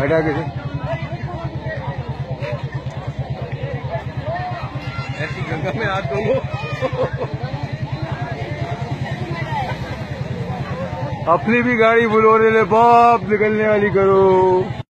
हटा के ऐसी गंगा में हाथ धो अपनी भी गाड़ी बुलोरे ले बाप निकलने वाली करो।